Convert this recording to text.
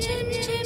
change.